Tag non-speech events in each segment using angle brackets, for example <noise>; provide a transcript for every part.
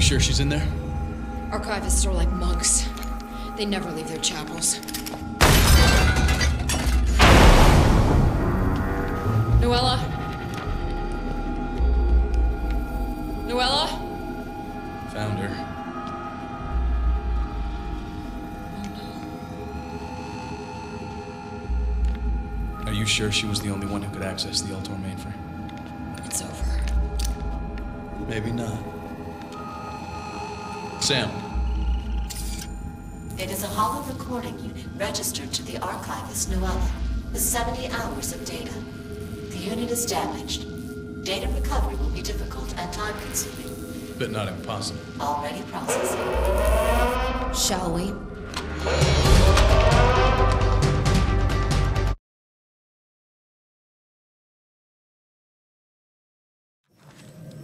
You sure she's in there? Archivists are like monks. They never leave their chapels. Noella? Noella? Found her. Are you sure she was the only one who could access the Altor mainframe? It's over. Maybe not. Sam, It is a holo recording unit registered to the archivist Noella. With 70 hours of data. The unit is damaged. Data recovery will be difficult and time-consuming. but not impossible. Already processing. Shall we?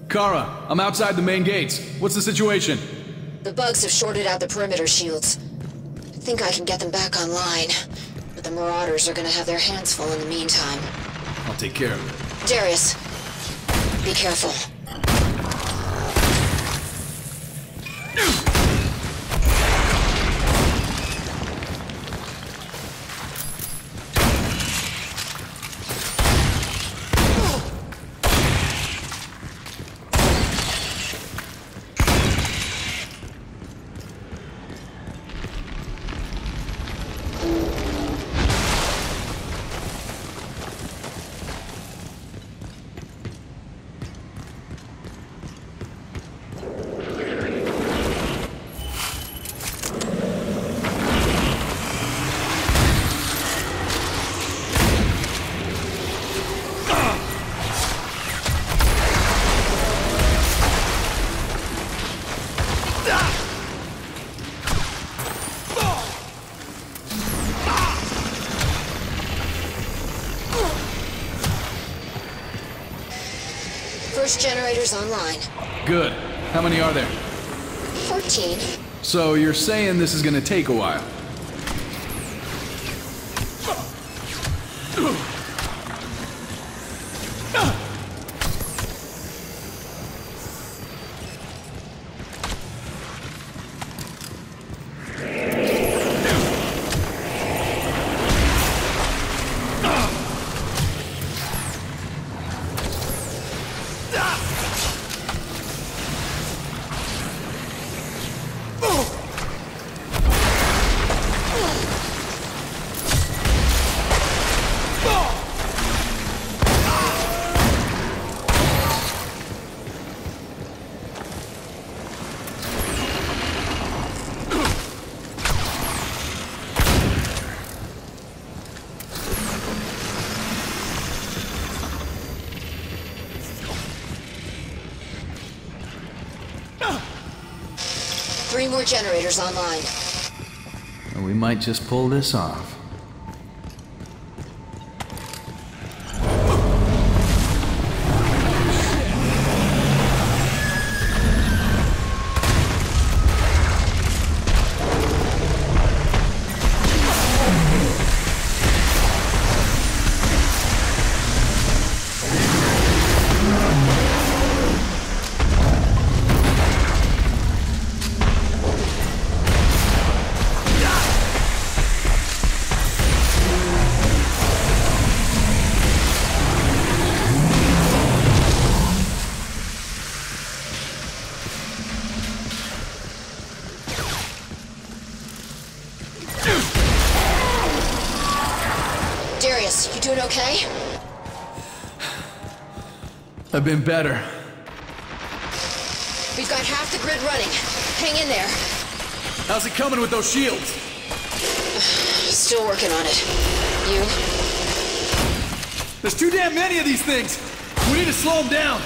Kara, I'm outside the main gates. What's the situation? The bugs have shorted out the perimeter shields. I think I can get them back online. But the Marauders are gonna have their hands full in the meantime. I'll take care of it. Darius, be careful. First generator's online. Good. How many are there? 14. So you're saying this is gonna take a while? More generators online. We might just pull this off. I've been better. We've got half the grid running. Hang in there. How's it coming with those shields? <sighs> Still working on it. You? There's too damn many of these things. We need to slow them down.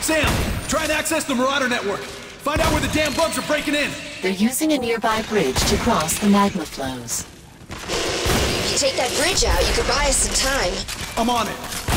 Sam, try and access the Marauder network. Find out where the damn bugs are breaking in. They're using a nearby bridge to cross the magma flows. If you take that bridge out, you could buy us some time. I'm on it.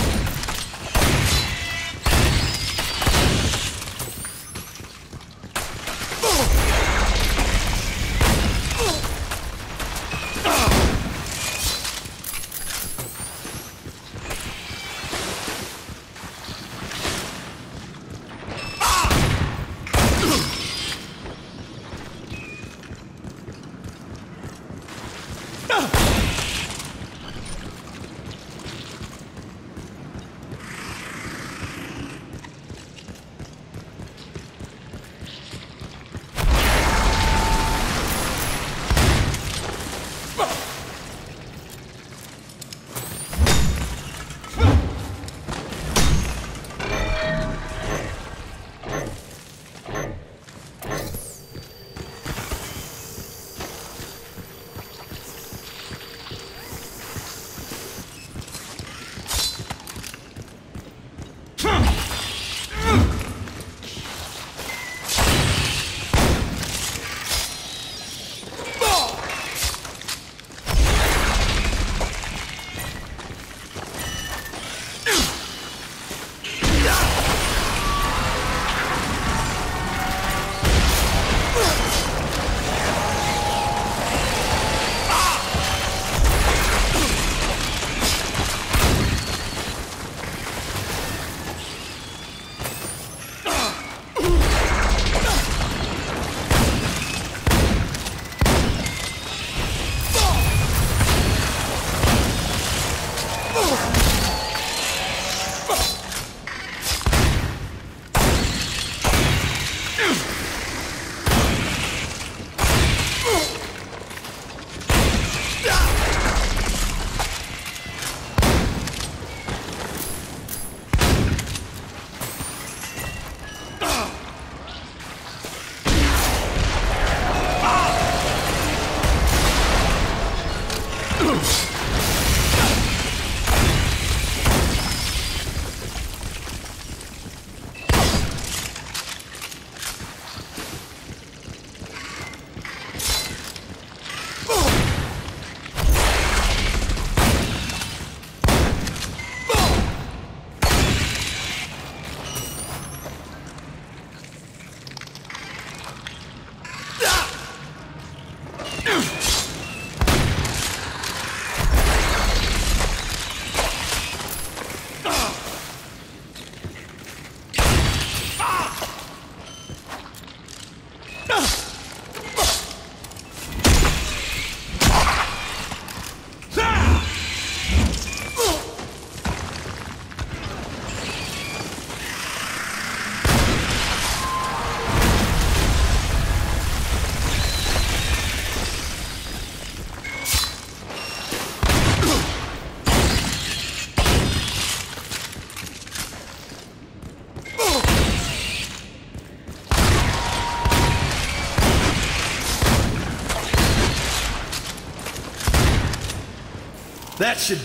Should